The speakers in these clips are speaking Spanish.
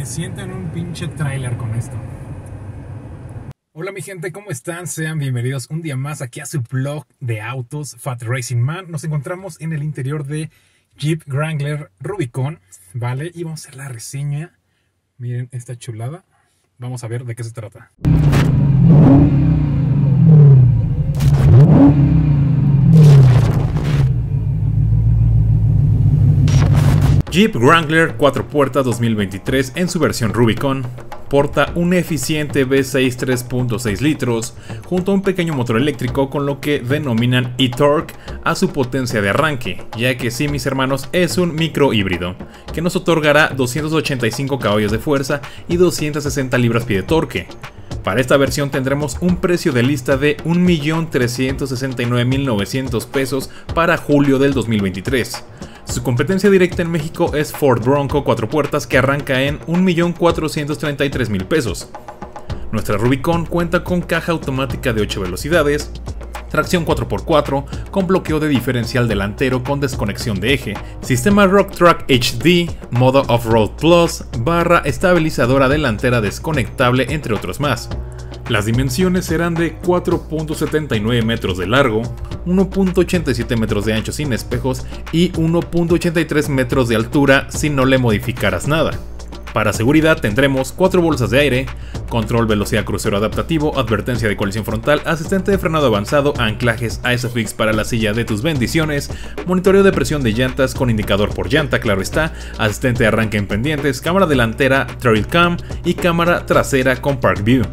Me siento en un pinche trailer con esto. Hola mi gente, ¿cómo están? Sean bienvenidos un día más aquí a su blog de autos Fat Racing Man. Nos encontramos en el interior de Jeep Wrangler Rubicon, ¿vale? Y vamos a hacer la reseña. Miren esta chulada. Vamos a ver de qué se trata. Jeep Wrangler 4 puertas 2023 en su versión Rubicon porta un eficiente V6 3.6 litros junto a un pequeño motor eléctrico con lo que denominan e-torque a su potencia de arranque, ya que sí mis hermanos es un micro híbrido, que nos otorgará 285 caballos de fuerza y 260 libras-pie de torque. Para esta versión tendremos un precio de lista de 1.369.900 pesos para julio del 2023 su competencia directa en México es Ford Bronco 4 puertas que arranca en 1.433.000 pesos. Nuestra Rubicon cuenta con caja automática de 8 velocidades, tracción 4x4 con bloqueo de diferencial delantero con desconexión de eje, sistema Rock Track HD, modo Off-Road Plus, barra estabilizadora delantera desconectable entre otros más. Las dimensiones serán de 4.79 metros de largo, 1.87 metros de ancho sin espejos y 1.83 metros de altura si no le modificaras nada. Para seguridad tendremos 4 bolsas de aire, control velocidad crucero adaptativo, advertencia de colisión frontal, asistente de frenado avanzado, anclajes ISOFIX para la silla de tus bendiciones, monitoreo de presión de llantas con indicador por llanta, claro está, asistente de arranque en pendientes, cámara delantera, trail cam y cámara trasera con park view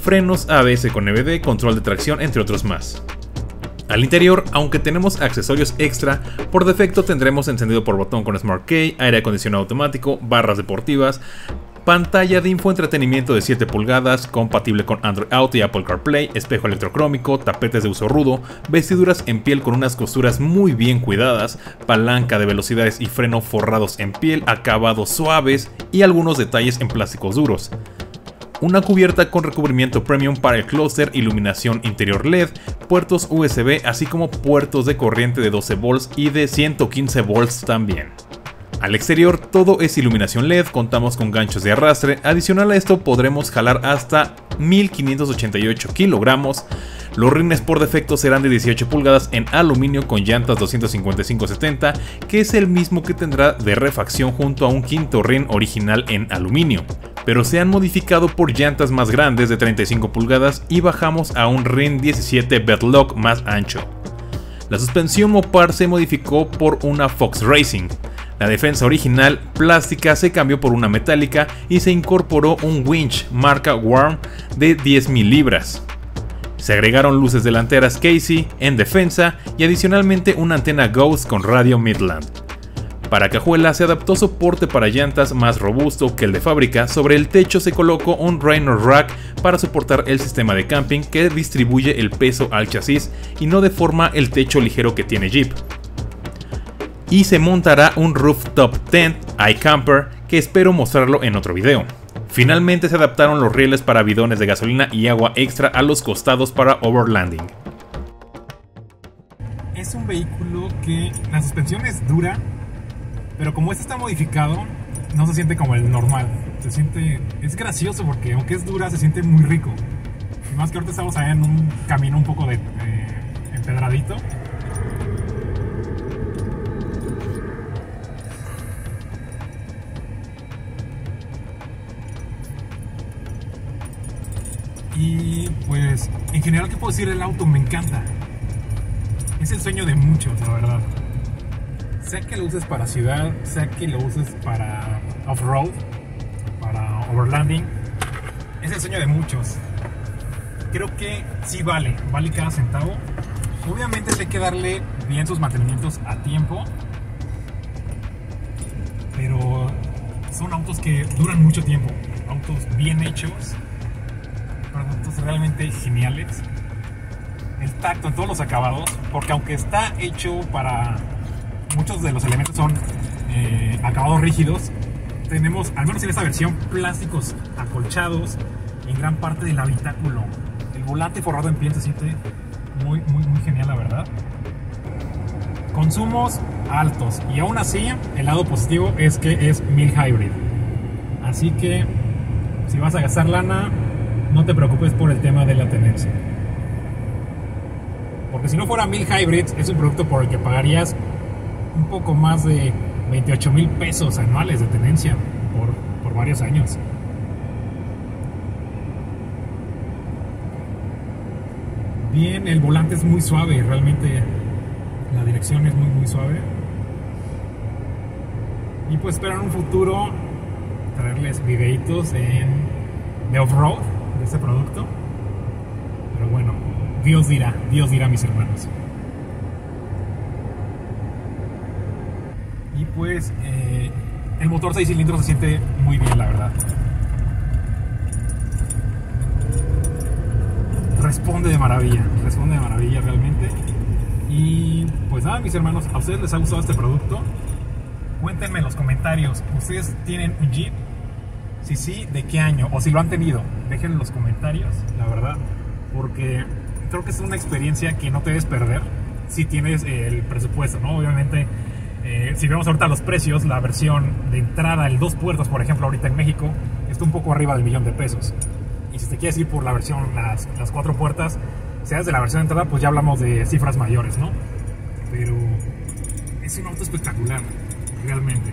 frenos ABS con EBD, control de tracción, entre otros más. Al interior, aunque tenemos accesorios extra, por defecto tendremos encendido por botón con Smart Key, aire acondicionado automático, barras deportivas, pantalla de infoentretenimiento de 7 pulgadas, compatible con Android Auto y Apple CarPlay, espejo electrocrómico, tapetes de uso rudo, vestiduras en piel con unas costuras muy bien cuidadas, palanca de velocidades y freno forrados en piel, acabados suaves y algunos detalles en plásticos duros una cubierta con recubrimiento premium para el clúster, iluminación interior LED, puertos USB, así como puertos de corriente de 12 volts y de 115 volts también. Al exterior todo es iluminación LED, contamos con ganchos de arrastre, adicional a esto podremos jalar hasta 1588 kilogramos, los rines por defecto serán de 18 pulgadas en aluminio con llantas 255-70, que es el mismo que tendrá de refacción junto a un quinto rin original en aluminio pero se han modificado por llantas más grandes de 35 pulgadas y bajamos a un rin 17 Bedlock más ancho. La suspensión Mopar se modificó por una Fox Racing. La defensa original plástica se cambió por una metálica y se incorporó un winch marca Warm de 10.000 libras. Se agregaron luces delanteras Casey en defensa y adicionalmente una antena Ghost con radio Midland. Para cajuela se adaptó soporte para llantas más robusto que el de fábrica, sobre el techo se colocó un Rhino Rack para soportar el sistema de camping que distribuye el peso al chasis y no deforma el techo ligero que tiene Jeep. Y se montará un rooftop tent iCamper que espero mostrarlo en otro video. Finalmente se adaptaron los rieles para bidones de gasolina y agua extra a los costados para overlanding. Es un vehículo que la suspensión es dura, pero como este está modificado, no se siente como el normal. Se siente. Es gracioso porque aunque es dura, se siente muy rico. Y más que ahorita estamos allá en un camino un poco de eh, empedradito. Y pues, en general, ¿qué puedo decir? El auto me encanta. Es el sueño de muchos, la verdad sea que lo uses para ciudad, sea que lo uses para off-road, para overlanding, es el sueño de muchos. Creo que sí vale, vale cada centavo. Obviamente hay que darle bien sus mantenimientos a tiempo, pero son autos que duran mucho tiempo, autos bien hechos, productos realmente geniales. El tacto en todos los acabados, porque aunque está hecho para muchos de los elementos son eh, acabados rígidos. Tenemos, al menos en esta versión, plásticos acolchados en gran parte del habitáculo. El volante forrado en piel se siente muy, muy, muy genial, la verdad. Consumos altos y aún así el lado positivo es que es mil hybrid. Así que si vas a gastar lana, no te preocupes por el tema de la tenencia. Porque si no fuera Mil Hybrids, es un producto por el que pagarías un poco más de 28 mil pesos anuales de tenencia por, por varios años. Bien, el volante es muy suave, realmente la dirección es muy muy suave. Y pues espero en un futuro traerles videitos en, de off-road de este producto. Pero bueno, Dios dirá, Dios dirá mis hermanos. Y pues eh, el motor 6 cilindros se siente muy bien, la verdad. Responde de maravilla, responde de maravilla realmente. Y pues nada, mis hermanos, ¿a ustedes les ha gustado este producto? Cuéntenme en los comentarios, ¿ustedes tienen un Jeep? Si sí, ¿de qué año? O si lo han tenido, dejen en los comentarios, la verdad. Porque creo que es una experiencia que no te debes perder si tienes el presupuesto, ¿no? Obviamente, eh, si vemos ahorita los precios, la versión de entrada, el dos puertos, por ejemplo, ahorita en México, está un poco arriba del millón de pesos. Y si te quieres ir por la versión, las, las cuatro puertas, seas de la versión de entrada, pues ya hablamos de cifras mayores, ¿no? Pero es un auto espectacular realmente.